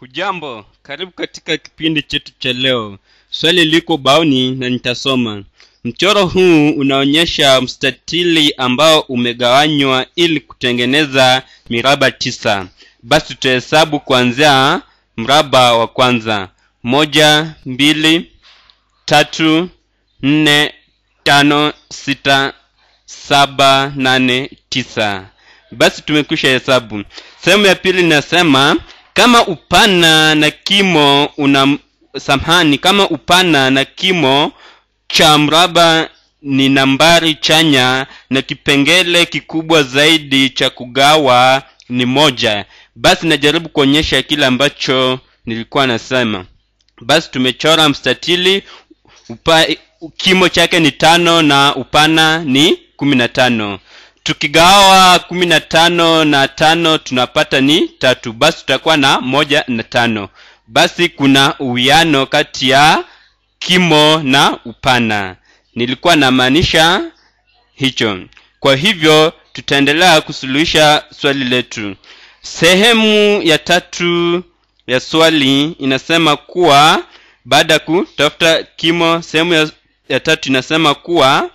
hujambo karibu katika kipindi chetu cha leo. Swali liko baoni na nitasoma. Mchoro huu unaonyesha mstatili ambao umegawanywa ili kutengeneza miraba tisa. Basi tutahesabu kuanzia mraba wa kwanza. Moja mbili tatu nne tano sita saba nane tisa. Basi tumekwisha hesabu. Sehemu ya pili inasema kama upana na kimo una samhani kama upana na kimo cha mraba ni nambari chanya na kipengele kikubwa zaidi cha kugawa ni moja. Basi najaribu kuonyesha kile ambacho nilikuwa nasema. Basi tumechora mstatili upa, kimo chake ni tano na upana ni kumi na tano tukigawa kumi na tano na tano tunapata ni tatu. Basi tutakuwa na moja na tano. Basi kuna uwiano kati ya kimo na upana. Nilikuwa namaanisha hicho. Kwa hivyo tutaendelea kusuluhisha swali letu. Sehemu ya tatu ya swali inasema kuwa baada ya kutafuta kimo sehemu ya, ya tatu inasema kuwa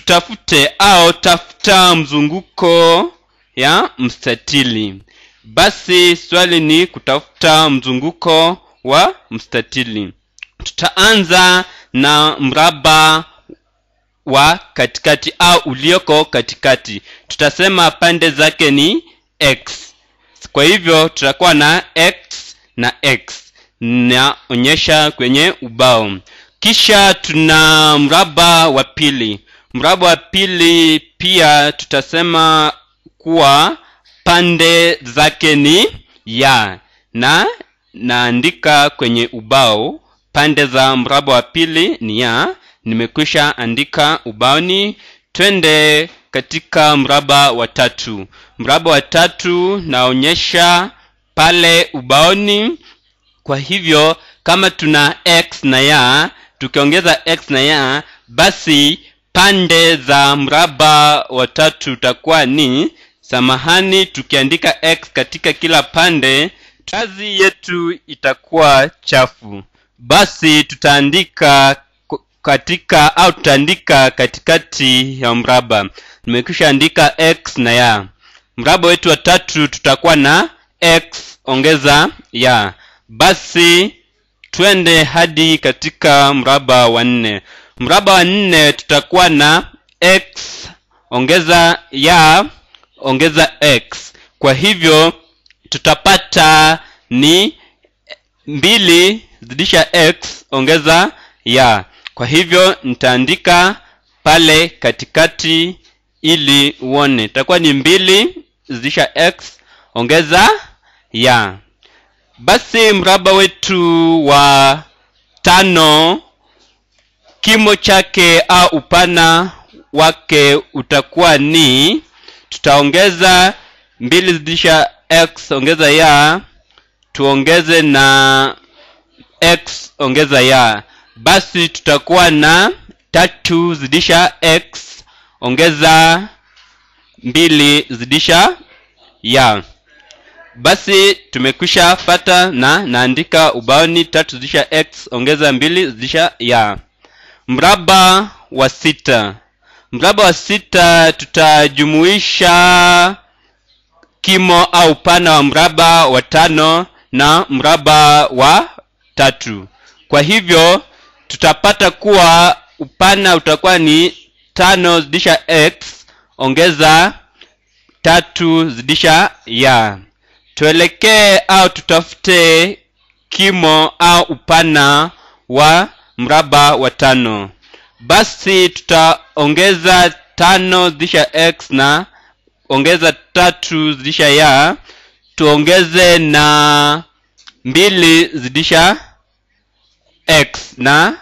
tutafute au tafuta mzunguko ya mstatili. Basi swali ni kutafuta mzunguko wa mstatili. Tutaanza na mraba wa katikati au ulioko katikati. Tutasema pande zake ni x. Kwa hivyo tutakuwa na x na x. Naonyesha kwenye ubao. Kisha tuna mraba wa pili mraba wa pili pia tutasema kuwa pande zake ni ya na naandika kwenye ubao pande za mraba wa pili ni ya nimekwisha andika ubaoni. Twende katika mraba wa tatu. Mraba wa tatu naonyesha pale ubaoni. Kwa hivyo kama tuna x na ya tukiongeza x na ya basi pande za mraba wa tatu utakuwa ni samahani tukiandika x katika kila pande kazi yetu itakuwa chafu. Basi tutaandika katika au tutaandika katikati ya mraba. Nimekwisha andika x na ya mraba wetu wa tatu tutakuwa na x ongeza ya basi twende hadi katika mraba wa nne mraba wa nne tutakuwa na x ongeza ya ongeza x. Kwa hivyo tutapata ni mbili zidisha x ongeza ya. Kwa hivyo nitaandika pale katikati ili uone. Itakuwa ni mbili zidisha x ongeza ya. Basi mraba wetu wa tano kimo chake au upana wake utakuwa ni tutaongeza mbili zidisha x ongeza ya tuongeze na x ongeza ya. Basi tutakuwa na tatu zidisha x ongeza mbili zidisha ya. Basi tumekwisha fata na naandika ubaoni tatu zidisha x ongeza mbili zidisha ya mraba wa sita. Mraba wa sita tutajumuisha kimo au pana wa mraba wa tano na mraba wa tatu. Kwa hivyo tutapata kuwa upana utakuwa ni tano zidisha x ongeza tatu zidisha ya tuelekee au tutafute kimo au upana wa mraba wa tano. Basi tutaongeza tano zidisha x na ongeza tatu zidisha ya tuongeze na mbili zidisha x na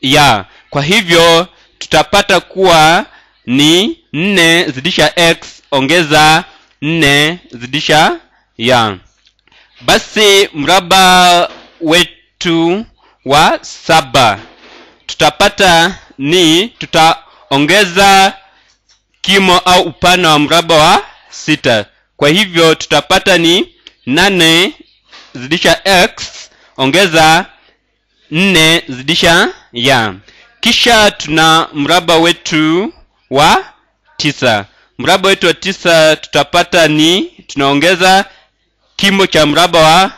ya kwa hivyo tutapata kuwa ni nne zidisha x ongeza nne zidisha ya basi mraba wetu wa saba. Tutapata ni tutaongeza kimo au upana wa mraba wa sita. Kwa hivyo tutapata ni nane zidisha x ongeza nne zidisha ya kisha tuna mraba wetu wa tisa. Mraba wetu wa tisa tutapata ni tunaongeza kimo cha mraba wa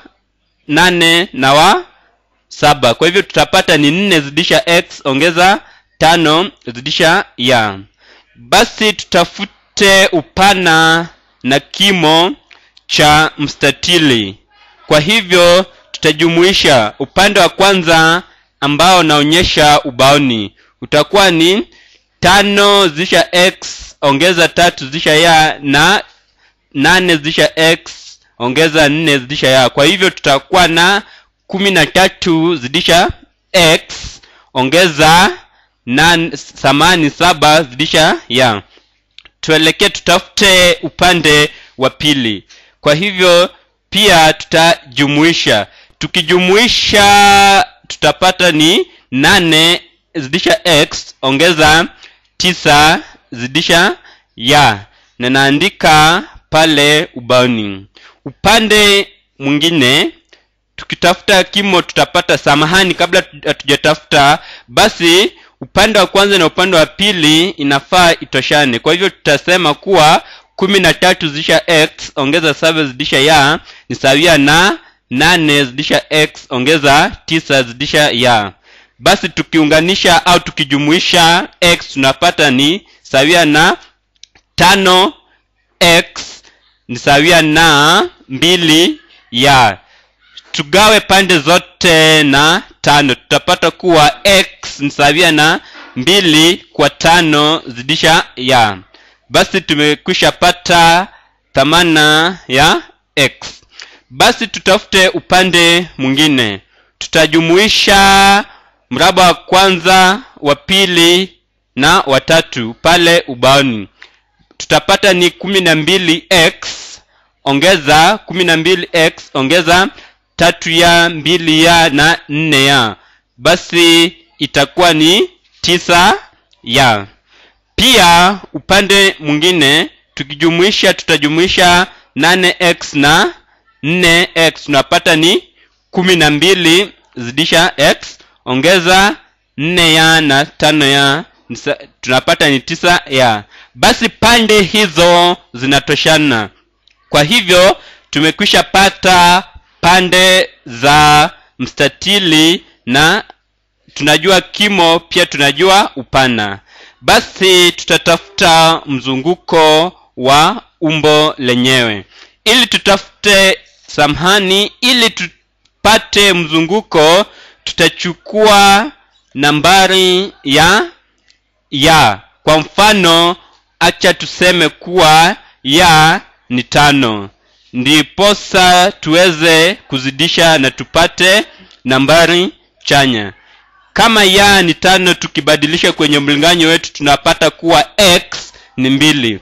nane na wa saba. Kwa hivyo tutapata ni nne zidisha x ongeza tano zidisha ya. Basi tutafute upana na kimo cha mstatili. Kwa hivyo tutajumuisha upande wa kwanza ambao unaonyesha ubaoni. Utakuwa ni tano zidisha x ongeza tatu zidisha ya na nane zidisha x ongeza nne zidisha ya. Kwa hivyo tutakuwa na kumi na tatu zidisha x ongeza nan, samani saba zidisha ya. Tuelekee tutafute upande wa pili. Kwa hivyo pia tutajumuisha. Tukijumuisha tutapata ni nane zidisha x ongeza tisa zidisha ya. Na naandika pale ubaoni. Upande mwingine tukitafuta kimo tutapata samahani kabla hatujatafuta basi upande wa kwanza na upande wa pili inafaa itoshane. Kwa hivyo tutasema kuwa kumi na tatu zidisha x ongeza saba zidisha ya ni sawia na nane zidisha x ongeza tisa zidisha ya. Basi tukiunganisha au tukijumuisha x tunapata ni sawia na tano x ni sawia na mbili ya tugawe pande zote na tano. Tutapata kuwa x ni sawia na mbili kwa tano zidisha ya. Basi tumekwisha pata thamana ya x. Basi tutafute upande mwingine. Tutajumuisha mraba wa kwanza wa pili na watatu pale ubaoni. Tutapata ni kumi na mbili x ongeza kumi na mbili x ongeza tatu ya mbili ya na nne ya. Basi itakuwa ni tisa ya. Pia upande mwingine tukijumuisha tutajumuisha 8x na 4x tunapata ni kumi na mbili zidisha x ongeza nne ya na tano ya. Tunapata ni tisa ya. Basi pande hizo zinatoshana. Kwa hivyo tumekwisha pata pande za mstatili na tunajua kimo pia tunajua upana. Basi tutatafuta mzunguko wa umbo lenyewe. Ili tutafute samhani ili tupate mzunguko tutachukua nambari ya ya. Kwa mfano acha tuseme kuwa ya ni tano ndiposa tuweze kuzidisha na tupate nambari chanya. Kama ya ni tano tukibadilisha kwenye mlinganyo wetu tunapata kuwa x ni mbili.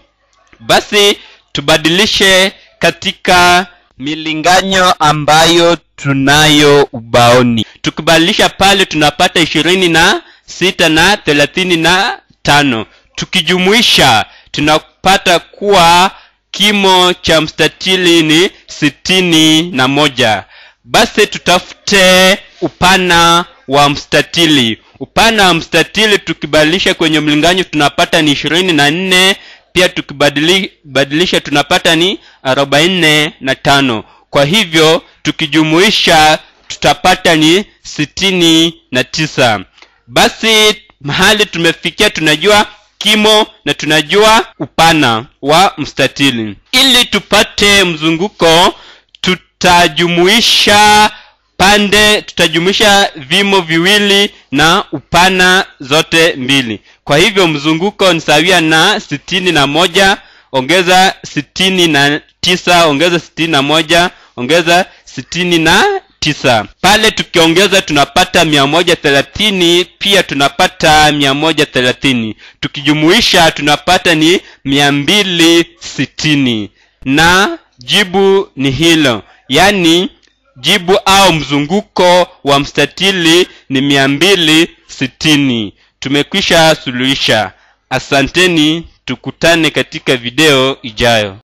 Basi tubadilishe katika milinganyo ambayo tunayo ubaoni. Tukibadilisha pale tunapata ishirini na sita na thelathini na tano. Tukijumuisha tunapata kuwa kimo cha mstatili ni sitini na moja. Basi tutafute upana wa mstatili. Upana wa mstatili tukibadilisha kwenye mlinganyo tunapata ni ishirini na nne pia tukibadilisha tunapata ni arobaini na tano. Kwa hivyo tukijumuisha tutapata ni sitini na tisa. Basi mahali tumefikia tunajua kimo na tunajua upana wa mstatili. Ili tupate mzunguko tutajumuisha pande tutajumuisha vimo viwili na upana zote mbili. Kwa hivyo mzunguko ni sawia na sitini na moja ongeza sitini na tisa ongeza sitini na moja ongeza sitini na tisa. Pale tukiongeza tunapata mia moja thelathini pia tunapata mia moja thelathini. Tukijumuisha tunapata ni mia mbili sitini. Na jibu ni hilo. Yaani jibu au mzunguko wa mstatili ni mia mbili sitini. Tumekwisha suluhisha. Asanteni tukutane katika video ijayo